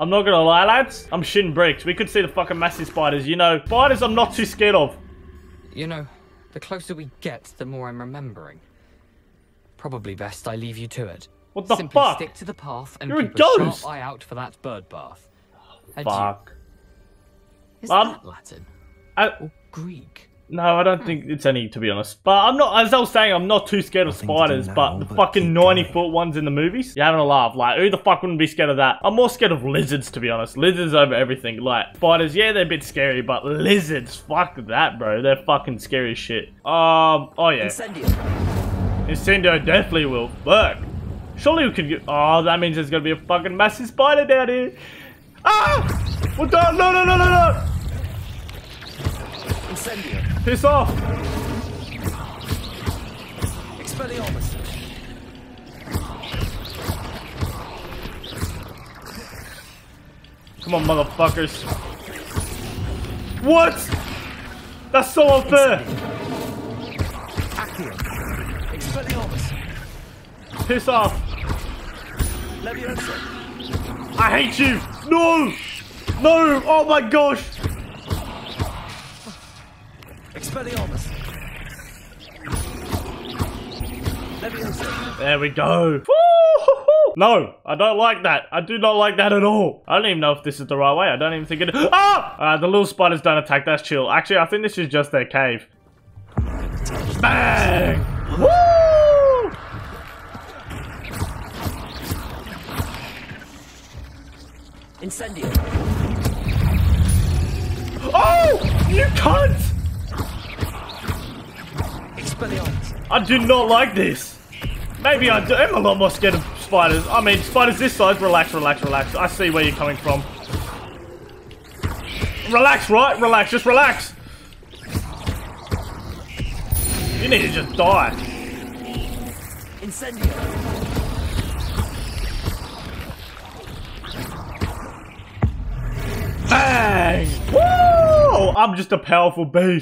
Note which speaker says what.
Speaker 1: I'm not gonna lie, lads. I'm shitting bricks. We could see the fucking massive spiders. You know, spiders I'm not too scared of.
Speaker 2: You know, the closer we get, the more I'm remembering. Probably best I leave you to it.
Speaker 1: What the
Speaker 2: Simply
Speaker 1: fuck?
Speaker 2: stick to the path and
Speaker 1: You're a
Speaker 2: keep a, sharp eye out for that bird bath. Adieu.
Speaker 1: Fuck.
Speaker 2: Is
Speaker 1: Um,
Speaker 2: that Latin
Speaker 1: I,
Speaker 2: or Greek?
Speaker 1: No, I don't think it's any, to be honest. But I'm not, as I was saying, I'm not too scared of
Speaker 3: Nothing to
Speaker 1: spiders,
Speaker 3: now,
Speaker 1: but the
Speaker 3: but
Speaker 1: fucking 90
Speaker 3: going.
Speaker 1: foot ones in the movies, you're having a laugh. Like, who the fuck wouldn't be scared of that? I'm more scared of lizards, to be honest. Lizards over everything. Like, spiders, yeah, they're a bit scary, but lizards, fuck that, bro. They're fucking scary as shit. Um, oh yeah.
Speaker 4: Incendio.
Speaker 1: Incendio definitely will. Fuck. Surely we could get. Oh, that means there's gonna be a fucking massive spider down here. Ah! What the? No, no, no, no, no! Piss off!
Speaker 4: Expelliarmus.
Speaker 1: Come on, motherfuckers. What? That's so unfair. Piss off. I hate you. No! No! Oh my gosh!
Speaker 4: Expelliarmus.
Speaker 1: There we go. No, I don't like that. I do not like that at all. I don't even know if this is the right way. I don't even think it. Ah! Uh, the little spiders don't attack. That's chill. Actually, I think this is just their cave. Bang! Woo!
Speaker 4: Incendio.
Speaker 1: Oh! You cunt! I do not like this. Maybe I do, am a lot more scared of spiders. I mean, spiders this size. Relax, relax, relax. I see where you're coming from. Relax, right? Relax, just relax. You need to just die.
Speaker 4: Incendio.
Speaker 1: Bang! Woo! I'm just a powerful beast.